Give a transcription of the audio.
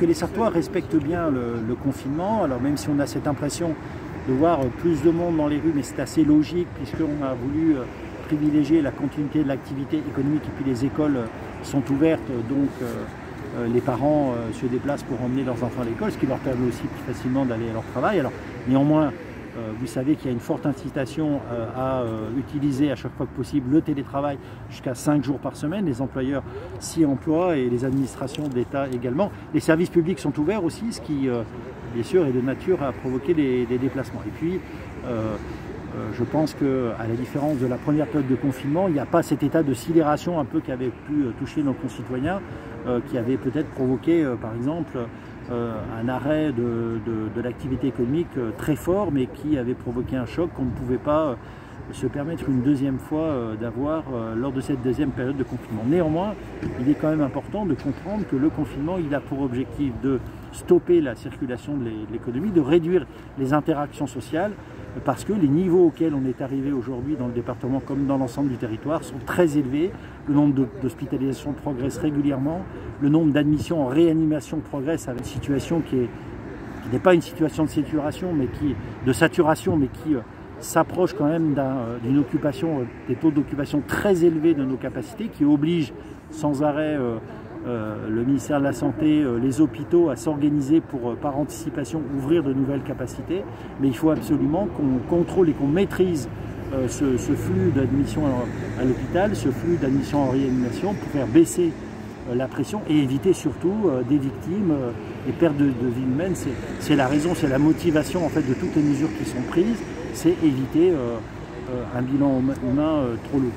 Que les Sartois respectent bien le, confinement, alors même si on a cette impression de voir plus de monde dans les rues, mais c'est assez logique puisqu'on a voulu euh, privilégier la continuité de l'activité économique et puis les écoles sont ouvertes, donc euh, les parents se déplacent pour emmener leurs enfants à l'école, ce qui leur permet aussi plus facilement d'aller à leur travail. Alors néanmoins, euh, vous savez qu'il y a une forte incitation euh, à euh, utiliser à chaque fois que possible le télétravail jusqu'à 5 jours par semaine. Les employeurs s'y emploient et les administrations d'État également. Les services publics sont ouverts aussi, ce qui, bien sûr, est de nature à provoquer des, déplacements. Et puis, je pense qu'à la différence de la première période de confinement, il n'y a pas cet état de sidération un peu qui avait pu toucher nos concitoyens, qui avait peut-être provoqué, par exemple, euh, un arrêt de, l'activité économique euh, très fort, mais qui avait provoqué un choc qu'on ne pouvait pas euh, se permettre une deuxième fois d'avoir lors de cette deuxième période de confinement. Néanmoins, il est quand même important de comprendre que le confinement, il a pour objectif de stopper la circulation de l'économie, de réduire les interactions sociales, parce que les niveaux auxquels on est arrivé aujourd'hui dans le département comme dans l'ensemble du territoire sont très élevés. Le nombre d'hospitalisations progresse régulièrement, le nombre d'admissions en réanimation progresse avec une situation qui n'est pas une situation de saturation, mais qui, de saturation, mais qui euh, s'approche quand même euh, d'une occupation, euh, des taux d'occupation très élevés de nos capacités, qui obligent sans arrêt euh, le ministère de la Santé, euh, les hôpitaux à s'organiser pour, euh, par anticipation, ouvrir de nouvelles capacités. Mais il faut absolument qu'on contrôle et qu'on maîtrise ce, flux d'admission à, l'hôpital, ce flux d'admission en réanimation pour faire baisser la pression et éviter surtout des victimes, des pertes de, de vie humaine. C'est la raison, c'est la motivation en fait de toutes les mesures qui sont prises, c'est éviter un bilan humain trop lourd.